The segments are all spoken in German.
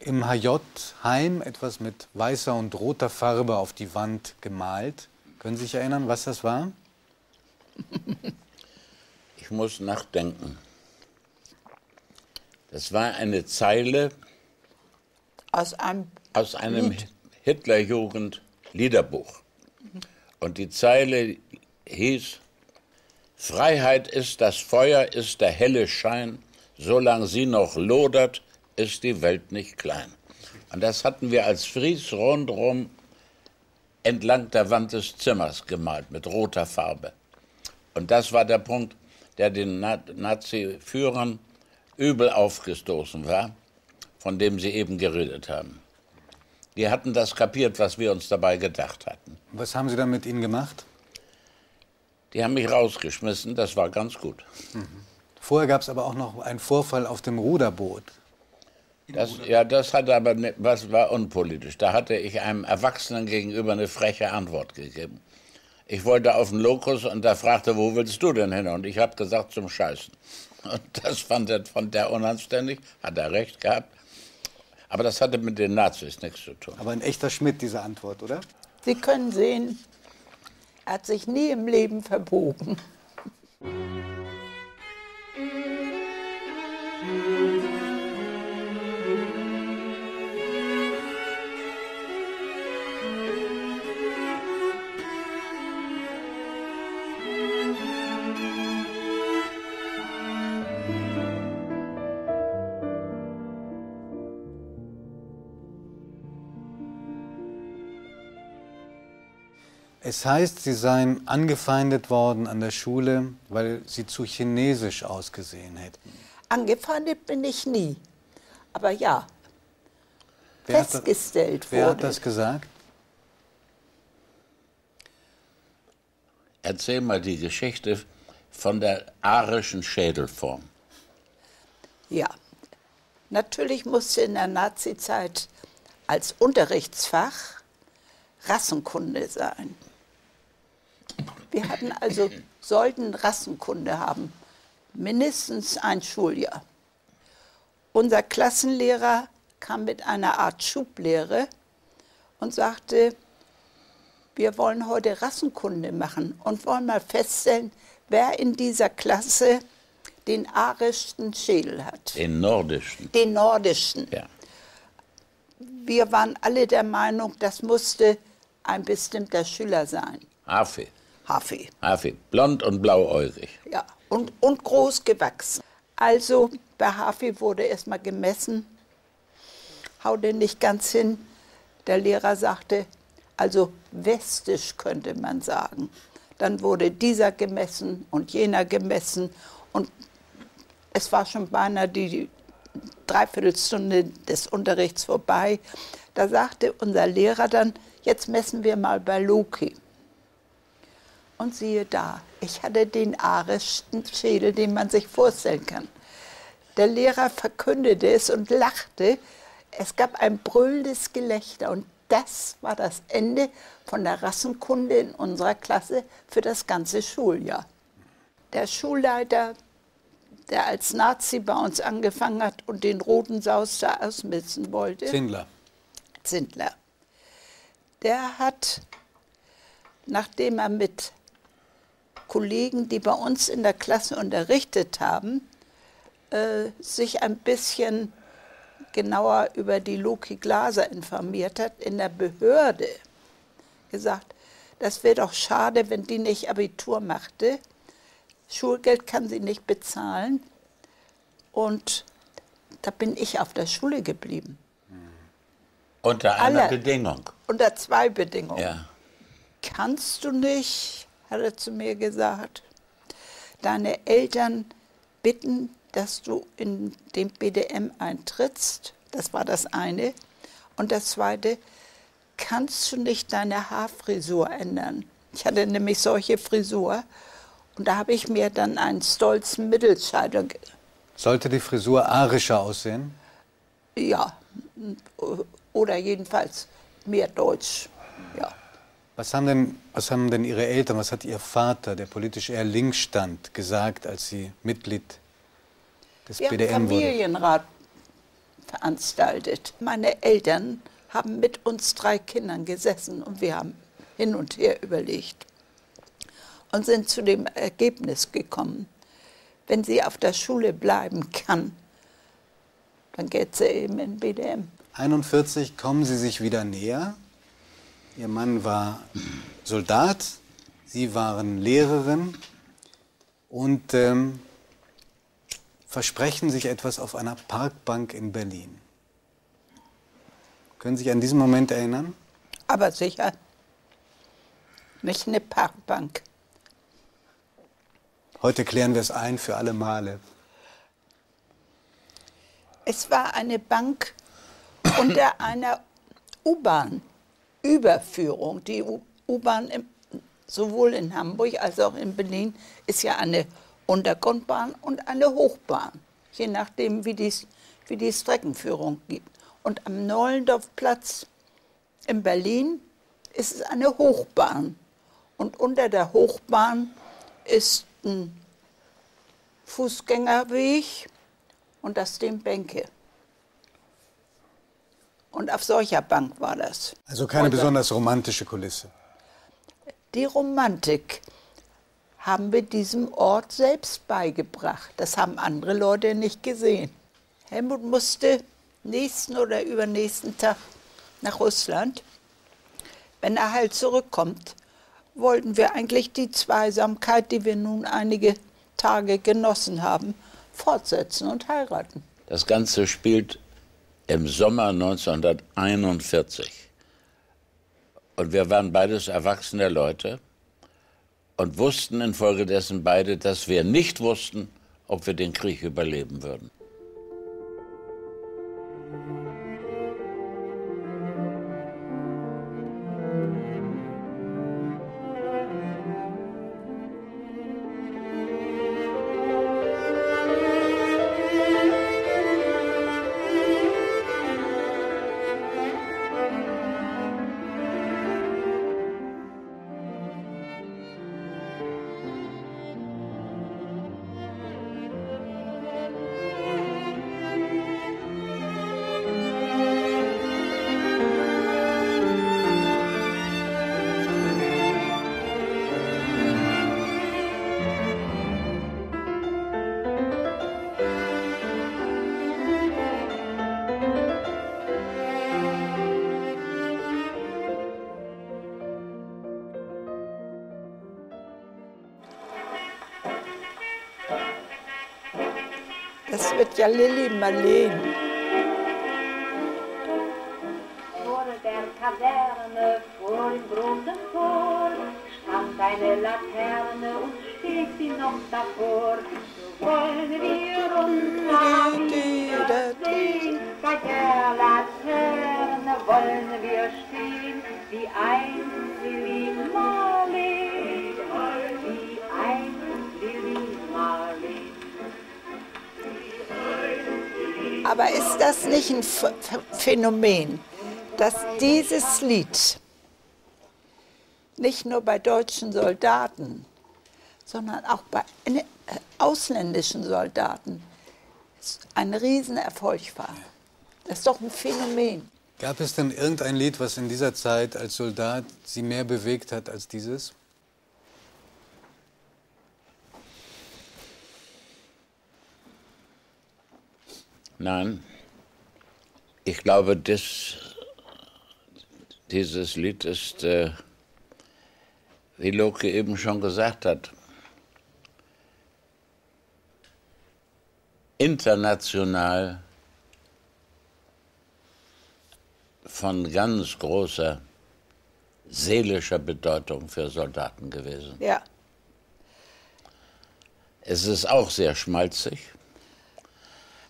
im HJ-Heim etwas mit weißer und roter Farbe auf die Wand gemalt. Können Sie sich erinnern, was das war? Ich muss nachdenken. Das war eine Zeile aus einem, aus einem Hitlerjugend-Liederbuch. Und die Zeile hieß, Freiheit ist das Feuer, ist der helle Schein, solange sie noch lodert, ist die Welt nicht klein. Und das hatten wir als Fries rundherum entlang der Wand des Zimmers gemalt mit roter Farbe. Und das war der Punkt, der den Nazi-Führern übel aufgestoßen war, von dem Sie eben geredet haben. Die hatten das kapiert, was wir uns dabei gedacht hatten. Was haben Sie dann mit ihnen gemacht? Die haben mich rausgeschmissen, das war ganz gut. Mhm. Vorher gab es aber auch noch einen Vorfall auf dem Ruderboot. Das, ja, das hat aber ne, was war unpolitisch. Da hatte ich einem Erwachsenen gegenüber eine freche Antwort gegeben. Ich wollte auf den Lokus und da fragte, wo willst du denn hin? Und ich habe gesagt, zum Scheißen. Und das fand er von der unanständig, hat er recht gehabt. Aber das hatte mit den Nazis nichts zu tun. Aber ein echter Schmidt, diese Antwort, oder? Sie können sehen, er hat sich nie im Leben verbogen. Es heißt, Sie seien angefeindet worden an der Schule, weil Sie zu chinesisch ausgesehen hätten. Angefeindet bin ich nie. Aber ja, wer festgestellt hat, wer wurde. hat das gesagt? Erzähl mal die Geschichte von der arischen Schädelform. Ja, natürlich musste in der Nazizeit als Unterrichtsfach Rassenkunde sein. Wir hatten also, sollten Rassenkunde haben, mindestens ein Schuljahr. Unser Klassenlehrer kam mit einer Art Schublehre und sagte, wir wollen heute Rassenkunde machen und wollen mal feststellen, wer in dieser Klasse den arischsten Schädel hat. Den nordischen. Den nordischen. Ja. Wir waren alle der Meinung, das musste ein bestimmter Schüler sein. Hafi. Hafi. Hafi. Blond und blauäugig. Ja, und, und groß gewachsen. Also bei Hafi wurde erstmal gemessen, haute nicht ganz hin. Der Lehrer sagte, also westisch könnte man sagen. Dann wurde dieser gemessen und jener gemessen und es war schon beinahe die Dreiviertelstunde des Unterrichts vorbei. Da sagte unser Lehrer dann, jetzt messen wir mal bei Loki. Und siehe da, ich hatte den arischsten Schädel, den man sich vorstellen kann. Der Lehrer verkündete es und lachte. Es gab ein brüllendes Gelächter und das war das Ende von der Rassenkunde in unserer Klasse für das ganze Schuljahr. Der Schulleiter, der als Nazi bei uns angefangen hat und den roten Saus da ausmessen wollte. Zindler. Zindler. Der hat, nachdem er mit Kollegen, die bei uns in der Klasse unterrichtet haben, äh, sich ein bisschen genauer über die Loki Glaser informiert hat, in der Behörde gesagt, das wäre doch schade, wenn die nicht Abitur machte. Schulgeld kann sie nicht bezahlen. Und da bin ich auf der Schule geblieben. Unter einer Alle. Bedingung. Unter zwei Bedingungen. Ja. Kannst du nicht, hat er zu mir gesagt, deine Eltern bitten, dass du in den BDM eintrittst? Das war das eine. Und das zweite, kannst du nicht deine Haarfrisur ändern? Ich hatte nämlich solche Frisur. Und da habe ich mir dann einen stolzen Mittelscheitel. Sollte die Frisur arischer aussehen? Ja, oder jedenfalls mehr Deutsch. Ja. Was haben, denn, was haben denn Ihre Eltern, was hat Ihr Vater, der politisch eher links stand, gesagt, als Sie Mitglied des Wir haben BDM wurden? Familienrat veranstaltet. Meine Eltern haben mit uns drei Kindern gesessen und wir haben hin und her überlegt und sind zu dem Ergebnis gekommen, wenn sie auf der Schule bleiben kann, dann geht sie eben in BDM. 41 kommen Sie sich wieder näher. Ihr Mann war Soldat, Sie waren Lehrerin und ähm, versprechen sich etwas auf einer Parkbank in Berlin. Können Sie sich an diesen Moment erinnern? Aber sicher nicht eine Parkbank. Heute klären wir es ein für alle Male. Es war eine Bank unter einer U-Bahn-Überführung. Die U-Bahn sowohl in Hamburg als auch in Berlin ist ja eine Untergrundbahn und eine Hochbahn, je nachdem, wie die, wie die Streckenführung gibt. Und am Nollendorfplatz in Berlin ist es eine Hochbahn. Und unter der Hochbahn ist ein Fußgängerweg und das stehen Bänke. Und auf solcher Bank war das. Also keine und, besonders romantische Kulisse. Die Romantik haben wir diesem Ort selbst beigebracht. Das haben andere Leute nicht gesehen. Helmut musste nächsten oder übernächsten Tag nach Russland. Wenn er halt zurückkommt, wollten wir eigentlich die Zweisamkeit, die wir nun einige Tage genossen haben, fortsetzen und heiraten. Das Ganze spielt im Sommer 1941. Und wir waren beides erwachsene Leute und wussten infolgedessen beide, dass wir nicht wussten, ob wir den Krieg überleben würden. Wird ja Lilly Marleen. Vor der Kaserne, vor dem großen Tor, stand eine Laterne und steht sie noch davor. So wollen wir uns sehen, bei der Laterne wollen wir stehen, wie einst Lilly Marleen, Aber ist das nicht ein Phänomen, dass dieses Lied nicht nur bei deutschen Soldaten, sondern auch bei äh, ausländischen Soldaten ein Riesenerfolg war? Das ist doch ein Phänomen. Gab es denn irgendein Lied, was in dieser Zeit als Soldat Sie mehr bewegt hat als dieses? Nein, ich glaube, das, dieses Lied ist, äh, wie Loki eben schon gesagt hat, international von ganz großer seelischer Bedeutung für Soldaten gewesen. Ja. Es ist auch sehr schmalzig.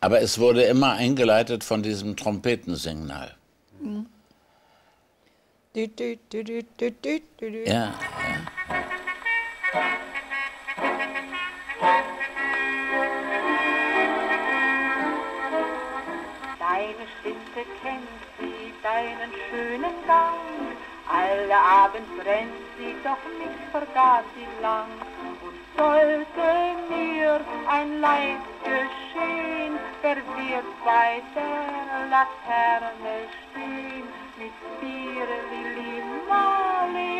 Aber es wurde immer eingeleitet von diesem Trompetensignal. Mhm. Du, du, du, ja, ja. Deine Stimme kennt sie, deinen schönen Gang. Alle Abend brennt sie, doch nicht vergaß sie lang sollte mir ein Leid geschehen, wer wird bei der Laterne stehen mit Bier, Lili, Marley?